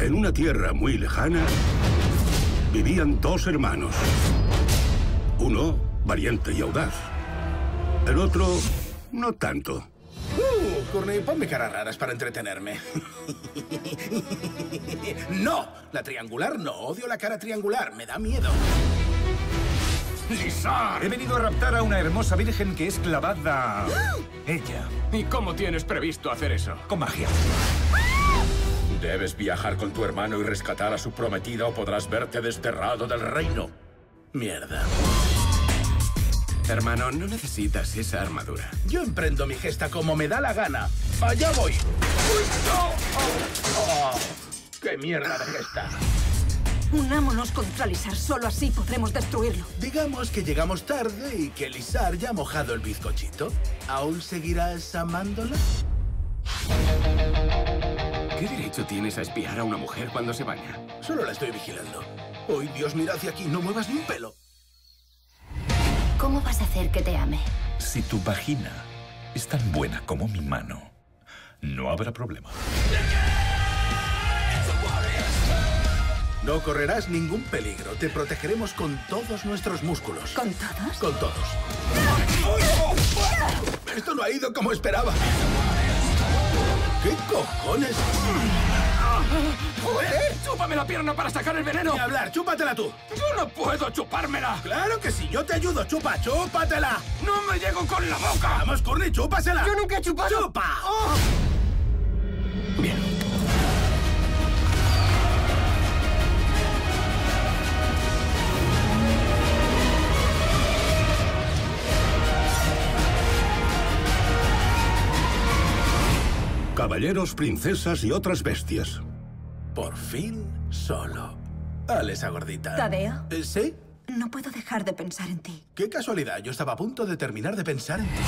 En una tierra muy lejana vivían dos hermanos. Uno valiente y audaz. El otro no tanto. Uh, Courtney, ponme caras raras para entretenerme. ¡No! La triangular no. Odio la cara triangular. Me da miedo. ¡Lisa! He venido a raptar a una hermosa virgen que es clavada... Ella. ¿Y cómo tienes previsto hacer eso? Con magia. Debes viajar con tu hermano y rescatar a su prometida o podrás verte desterrado del reino. Mierda. Hermano, no necesitas esa armadura. Yo emprendo mi gesta como me da la gana. ¡Allá voy! ¡Uy, no! Oh, oh, ¡Qué mierda de gesta! Unámonos contra Lizar, solo así podremos destruirlo. Digamos que llegamos tarde y que Lizar ya ha mojado el bizcochito. ¿Aún seguirás amándola? ¿Qué derecho tienes a espiar a una mujer cuando se baña? Solo la estoy vigilando. ¡Hoy, Dios, mira hacia aquí! ¡No muevas ni un pelo! ¿Cómo vas a hacer que te ame? Si tu vagina es tan buena como mi mano, no habrá problema. No correrás ningún peligro. Te protegeremos con todos nuestros músculos. ¿Con todos? Con todos. Esto no ha ido como esperaba. ¿Qué cojones? ¡Joder! ¡Chúpame la pierna para sacar el veneno! Ni hablar, chúpatela tú. ¡Yo no puedo chupármela! Claro que sí, yo te ayudo, chupa, chúpatela. ¡No me llego con la boca! Vamos, Courtney, chúpasela. Yo nunca he chupado. ¡Chupa! Bien. Caballeros, princesas y otras bestias. Por fin, solo. Dale esa gordita. ¿Tadeo? Eh, ¿Sí? No puedo dejar de pensar en ti. Qué casualidad, yo estaba a punto de terminar de pensar en ti.